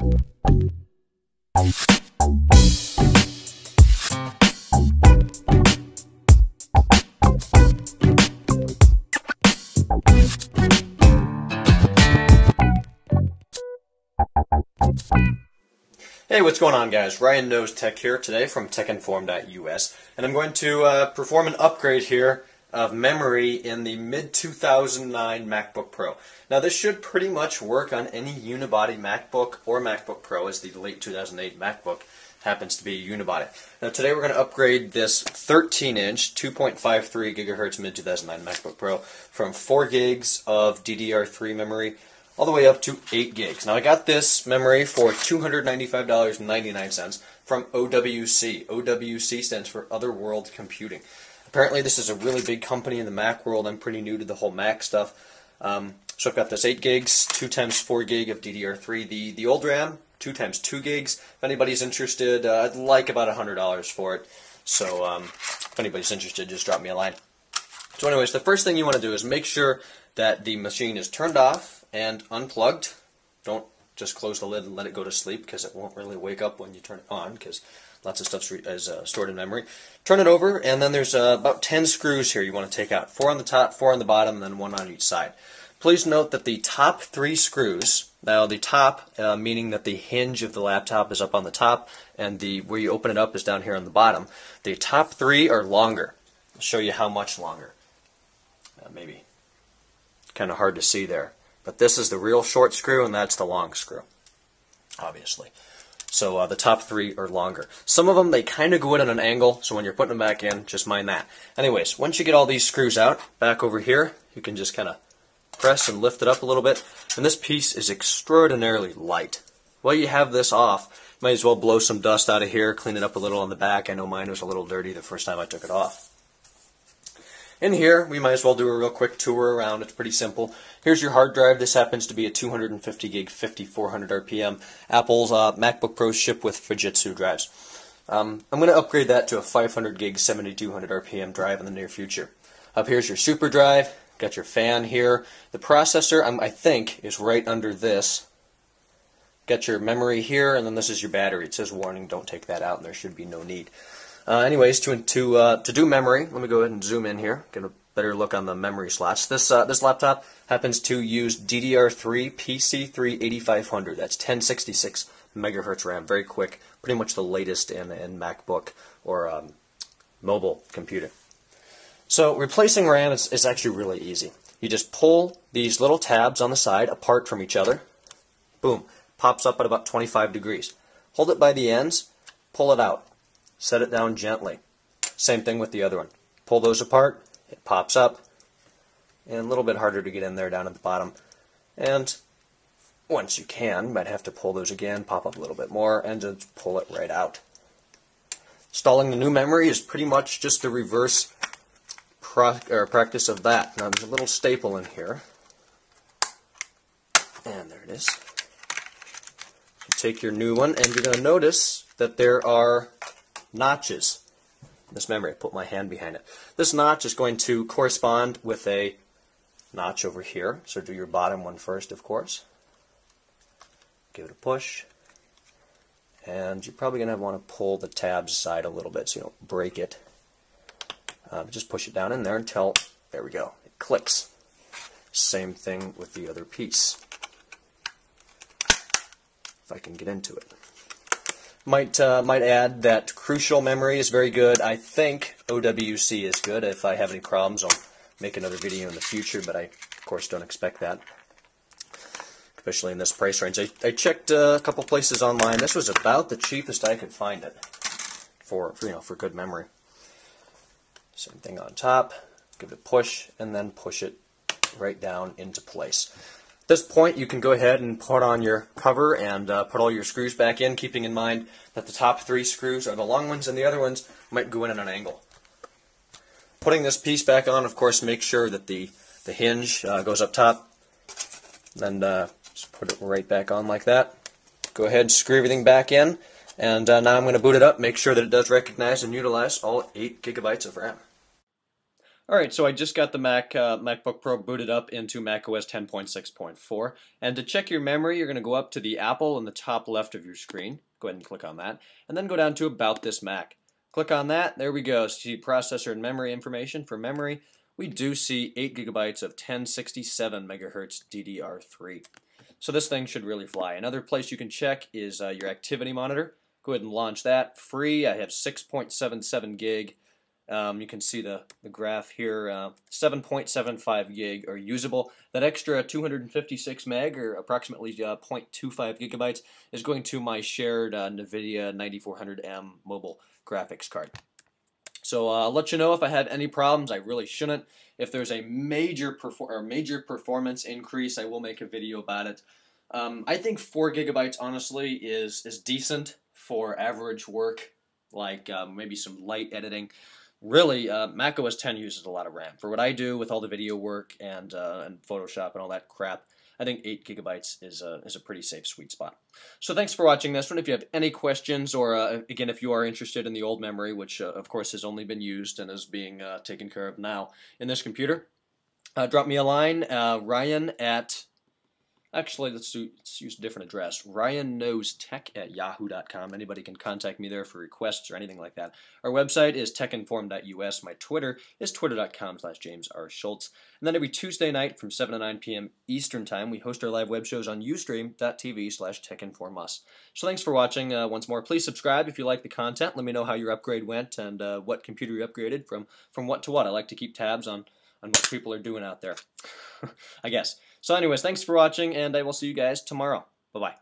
Hey, what's going on, guys? Ryan Knows Tech here today from TechInform.us, and I'm going to uh, perform an upgrade here of memory in the mid 2009 MacBook Pro. Now, this should pretty much work on any unibody MacBook or MacBook Pro, as the late 2008 MacBook happens to be unibody. Now, today we're going to upgrade this 13-inch, 2.53 gigahertz mid 2009 MacBook Pro from 4 gigs of DDR3 memory all the way up to 8 gigs. Now I got this memory for $295.99 from OWC. OWC stands for Other World Computing. Apparently this is a really big company in the Mac world. I'm pretty new to the whole Mac stuff. Um, so I've got this 8 gigs, 2 times 4 gig of DDR3. The, the old RAM, 2 times 2 gigs. If anybody's interested, uh, I'd like about $100 for it. So um, if anybody's interested, just drop me a line. So anyways, the first thing you want to do is make sure that the machine is turned off and unplugged. Don't just close the lid and let it go to sleep because it won't really wake up when you turn it on because lots of stuff is uh, stored in memory. Turn it over and then there's uh, about 10 screws here you want to take out. Four on the top, four on the bottom, and then one on each side. Please note that the top three screws, now the top uh, meaning that the hinge of the laptop is up on the top and the where you open it up is down here on the bottom. The top three are longer. I'll show you how much longer. Uh, maybe kind of hard to see there. But this is the real short screw, and that's the long screw, obviously. So uh, the top three are longer. Some of them, they kind of go in at an angle, so when you're putting them back in, just mind that. Anyways, once you get all these screws out, back over here, you can just kind of press and lift it up a little bit. And this piece is extraordinarily light. While you have this off, might as well blow some dust out of here, clean it up a little on the back. I know mine was a little dirty the first time I took it off. In here, we might as well do a real quick tour around. It's pretty simple. Here's your hard drive. This happens to be a 250 gig, 5400 RPM. Apple's uh, MacBook Pros ship with Fujitsu drives. Um, I'm going to upgrade that to a 500 gig, 7200 RPM drive in the near future. Up here's your super drive. Got your fan here. The processor, um, I think, is right under this. Got your memory here, and then this is your battery. It says warning, don't take that out, and there should be no need. Uh, anyways, to to uh, to do memory, let me go ahead and zoom in here. Get a better look on the memory slots. This uh, this laptop happens to use DDR3 PC3 8500. That's 1066 megahertz RAM. Very quick. Pretty much the latest in in MacBook or um, mobile computing. So replacing RAM is, is actually really easy. You just pull these little tabs on the side apart from each other. Boom. Pops up at about 25 degrees. Hold it by the ends. Pull it out set it down gently. Same thing with the other one. Pull those apart, it pops up, and a little bit harder to get in there down at the bottom. And once you can, might have to pull those again, pop up a little bit more, and just pull it right out. Installing the new memory is pretty much just a reverse practice of that. Now there's a little staple in here. And there it is. You take your new one, and you're going to notice that there are notches. This memory, I put my hand behind it. This notch is going to correspond with a notch over here. So do your bottom one first, of course. Give it a push. And you're probably going to want to pull the tabs aside a little bit so you don't break it. Uh, just push it down in there until, there we go, it clicks. Same thing with the other piece. If I can get into it. Might uh, might add that Crucial Memory is very good. I think OWC is good. If I have any problems, I'll make another video in the future, but I, of course, don't expect that, especially in this price range. I, I checked uh, a couple places online. This was about the cheapest I could find it for, for you know for good memory. Same thing on top. Give it a push, and then push it right down into place this point, you can go ahead and put on your cover and uh, put all your screws back in, keeping in mind that the top three screws are the long ones and the other ones might go in at an angle. Putting this piece back on, of course, make sure that the, the hinge uh, goes up top. Then uh, just put it right back on like that. Go ahead and screw everything back in. And uh, now I'm going to boot it up, make sure that it does recognize and utilize all 8 gigabytes of RAM. All right, so I just got the Mac uh, MacBook Pro booted up into macOS 10.6.4, and to check your memory, you're going to go up to the Apple in the top left of your screen. Go ahead and click on that, and then go down to About This Mac. Click on that. There we go. See processor and memory information. For memory, we do see 8 gigabytes of 1067 megahertz DDR3. So this thing should really fly. Another place you can check is uh, your activity monitor. Go ahead and launch that free. I have 6.77 gig um, you can see the, the graph here. Uh, 7.75 gig are usable. That extra 256 meg, or approximately uh, 0.25 gigabytes, is going to my shared uh, NVIDIA 9400M mobile graphics card. So uh, I'll let you know if I have any problems. I really shouldn't. If there's a major or major performance increase, I will make a video about it. Um, I think four gigabytes, honestly, is is decent for average work, like um, maybe some light editing really, uh, Mac OS 10 uses a lot of RAM. For what I do with all the video work and uh, and Photoshop and all that crap, I think 8 gigabytes is a, is a pretty safe sweet spot. So thanks for watching this one. If you have any questions, or uh, again, if you are interested in the old memory, which uh, of course has only been used and is being uh, taken care of now in this computer, uh, drop me a line, Ryan at Actually, let's, do, let's use a different address. Ryan knows tech at yahoo.com. Anybody can contact me there for requests or anything like that. Our website is techinform.us. My Twitter is twitter.com slash James R. Schultz. And then every Tuesday night from 7 to 9 p.m. Eastern Time, we host our live web shows on ustream.tv slash techinformus. So thanks for watching uh, once more. Please subscribe if you like the content. Let me know how your upgrade went and uh, what computer you upgraded from, from what to what. I like to keep tabs on, on what people are doing out there, I guess. So anyways, thanks for watching, and I will see you guys tomorrow. Bye-bye.